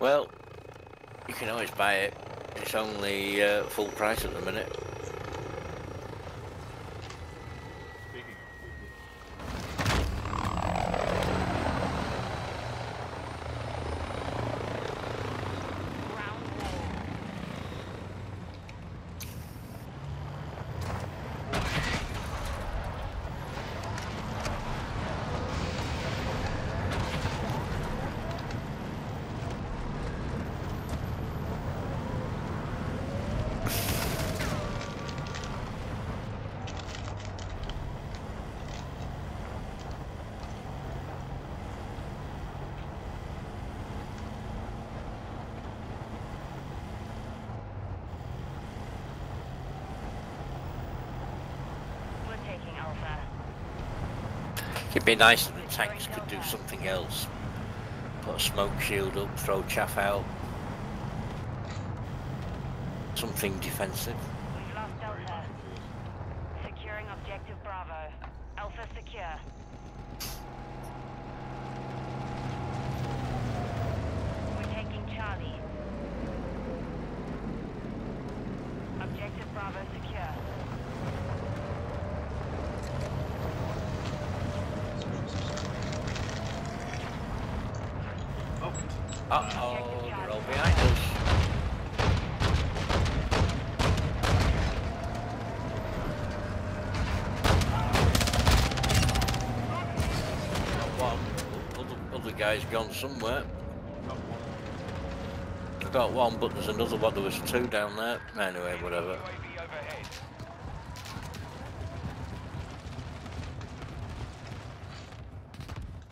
Well, you can always buy it. It's only uh, full price at the minute. Speaking of people, Ground war. We're taking Alpha. It'd be nice if the tanks could do something else. Put a smoke shield up, throw chaff out. Something defensive. We've lost Delta. Securing objective Bravo. Alpha secure. We're taking Charlie. Objective Bravo secure. Oh, Uh oh, they're all behind us. Guy's gone somewhere. I got one, but there's another one. There was two down there. Anyway, whatever. UAV overhead.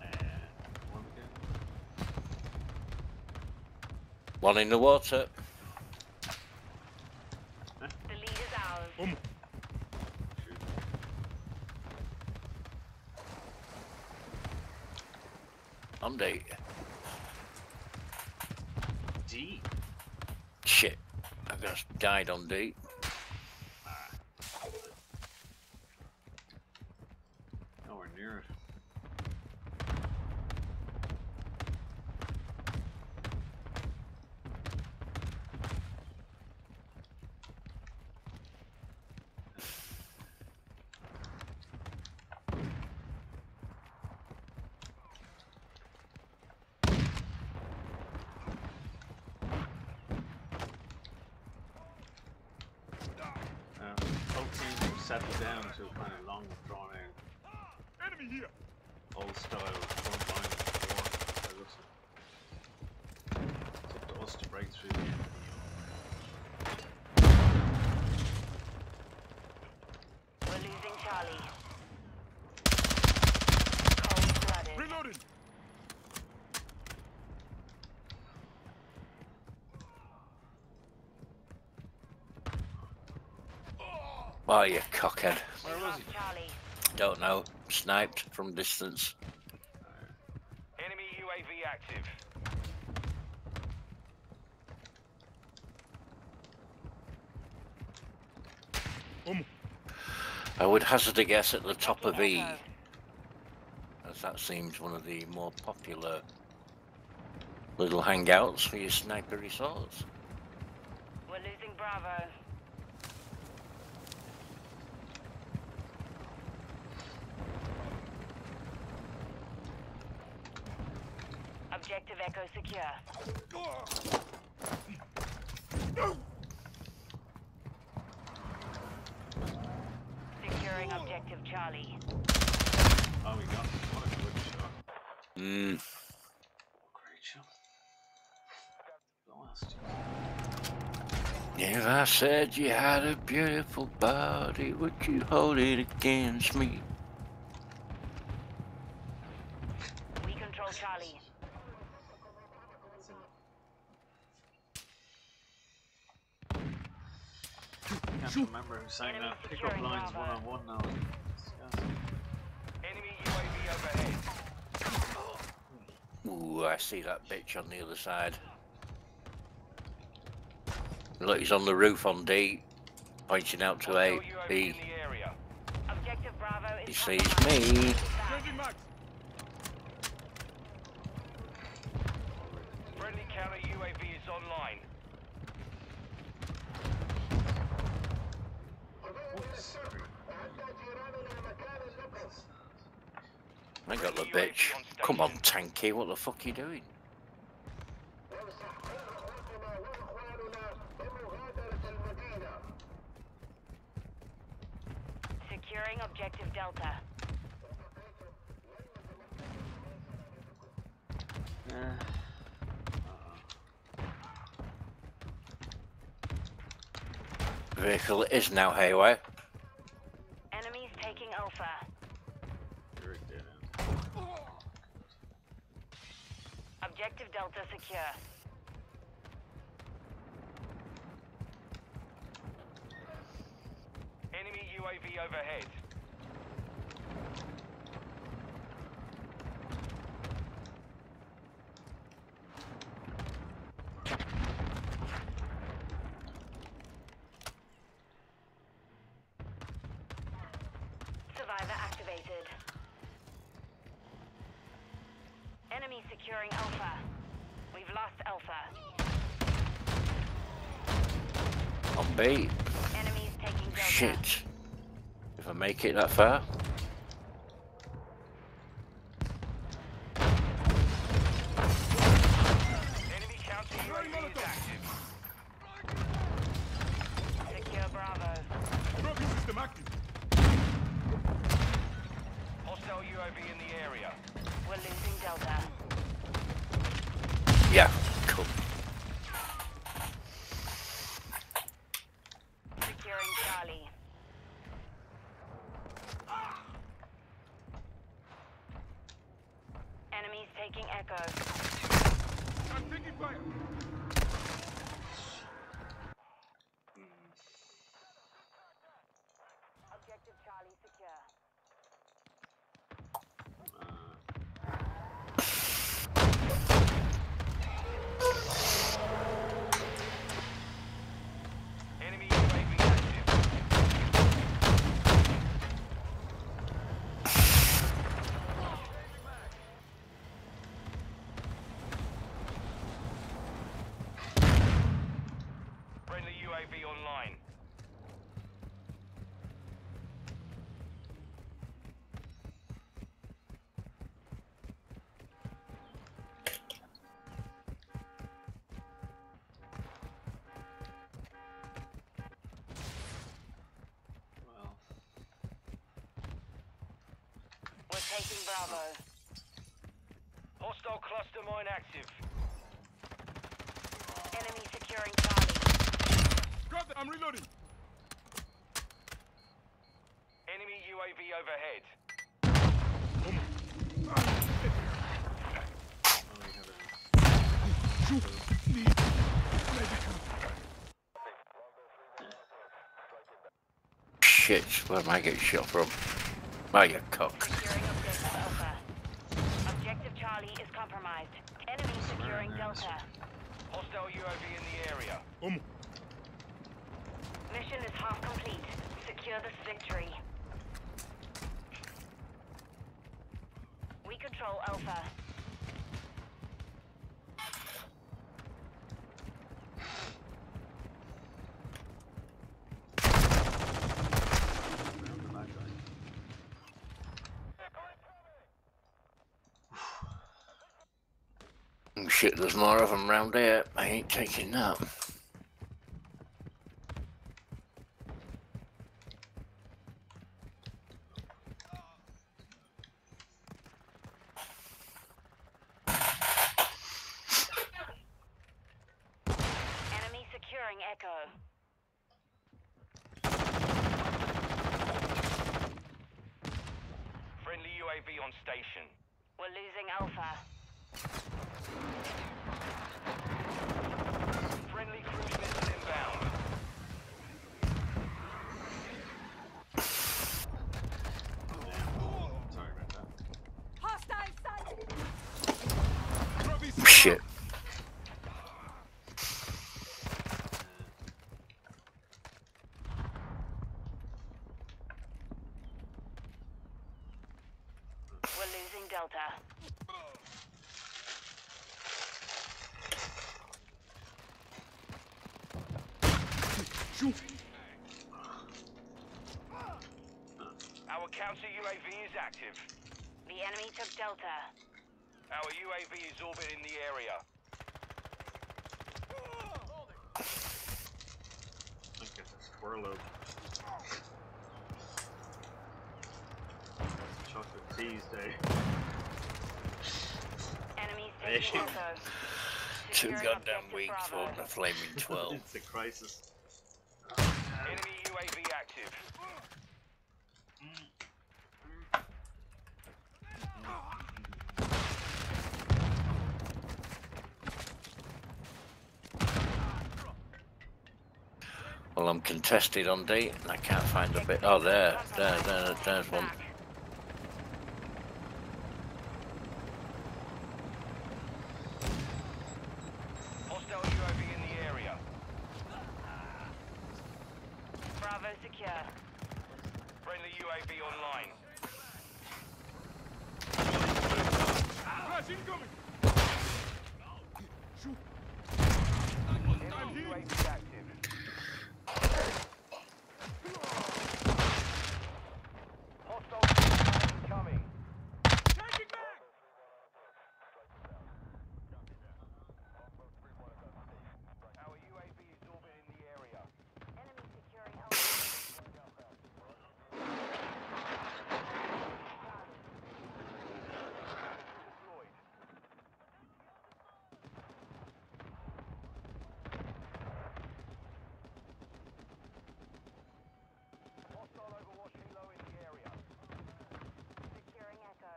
And one again. One in the water. The lead is ours. Shoot. On D. D. Shit. I just died on D. Nowhere near it. Um, both teams have settled down to a kind of long drawn out Enemy here. old style front line war. by the looks of it. It's up to us to break through the enemy. We're losing Charlie. Cold blooded. Reloading. Oh, you cockhead. Where was lost he? Charlie. Don't know. Sniped from distance. Enemy UAV active. Um. I would hazard a guess at the top of E. As that seems one of the more popular little hangouts for your sniper resorts. We're losing Bravo. Objective Echo secure. Securing objective Charlie. Oh, we got. What a good shot. Mm. Blast. If I said you had a beautiful body, would you hold it against me? We control Charlie. Can't remember who sang Enemy that. Pick up lines one on one now. Enemy UAV overhead. Ooh, I see that bitch on the other side. Look, he's on the roof on D, pointing out to A, Hostile UAV B. in the area. Objective Bravo He sees me. Friendly Counter UAV is online. I got the bitch. Come on, tanky. What the fuck are you doing? Securing objective Delta. Vehicle is now haywire. Enemies taking Alpha. You're right there. Objective Delta secure. Enemy UAV overhead. Survivor activated. Enemy securing Alpha. We've lost Alpha. On B. Enemies taking Delta. Shit. If I make it that far. Enemy counter UAV is active. Secure Bravo. Trophy system active. Hostile UAV in the area. We're losing Delta. Yeah. Cool. Securing Charlie. Enemies taking Echo. I'm taking fire. Objective Charlie secure. Enemy UAV active. Friendly UAV online. Well, We're taking Bravo. Hostile cluster mine active. Enemy securing Charlie. Grab that. I'm reloading. Enemy UAV overhead. oh, we Shit. Where am I getting shot from? Oh, you cock. Objective Objective Charlie is compromised. Enemy securing Delta. Hostile UAV in the area. Um, Mission is half complete. Secure this victory. We control Alpha. Shit, there's more of them round here. I ain't taking that. Enemy securing Echo. Friendly UAV on station. We're losing Alpha. Friendly cruise missile inbound. Sorry about that. Hostile sighted. trophy system Shit. Delta. Shoot. Our counter UAV is active. The enemy took Delta. Our UAV is orbiting the area. Look at this twirlope. Chocolate cheese day. Enemies Hey. Two goddamn objective weeks Bravo. for a flaming 12. it's a crisis. Enemy UAV active. Well, I'm contested on D and I can't find a bit. Oh, there, there, there, there's one. Back. Hostile UAV in the area. Bravo secure. Friendly UAV online. Flash incoming. Shoot. Enemy UAV active. Hostile UAV incoming. Taking back. Our UAV is orbiting the area. Enemy securing Alpha. Deployed. Hostile Overwatch Helo in the area. Securing Echo.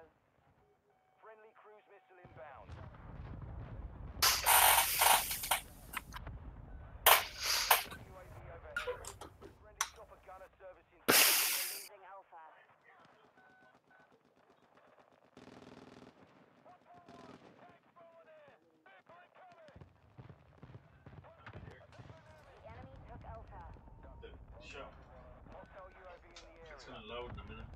Friendly cruise missile inbound. UAV overhead. Friendly chopper gunner service in. We're losing Alpha. The enemy took Alpha. The show. Hostile UAV in the It's area. gonna Oh.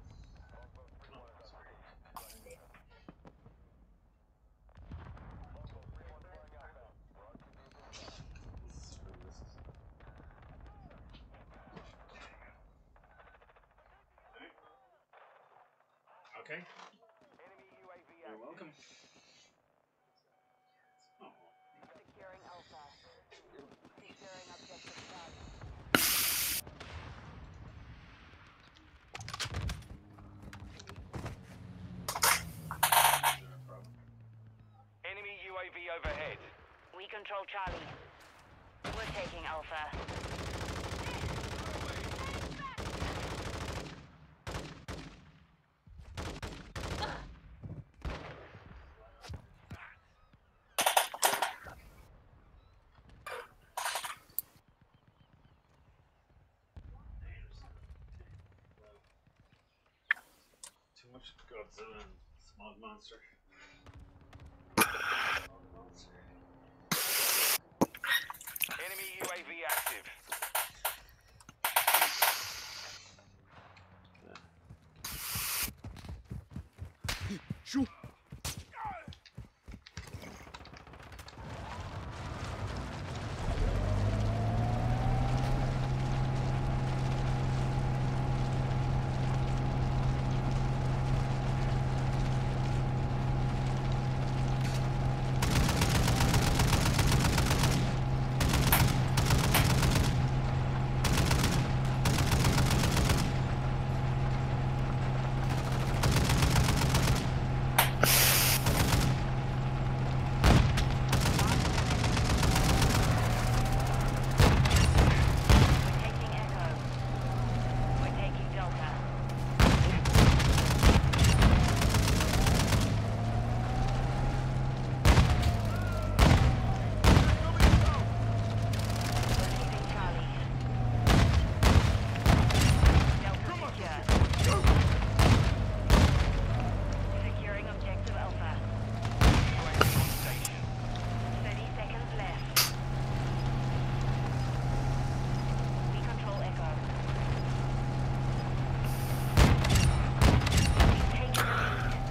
Okay, Enemy UAV you're active. welcome. Oh, Securing Alpha. Securing objective Charlie. no problem. Enemy UAV overhead. We control Charlie. We're taking Alpha. Too much Godzilla and Smog Monster. Enemy UAV active. Shoot.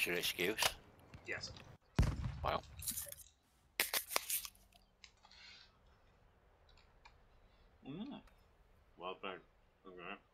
That's your excuse? Yes. Wow. Mm. Well done. Okay.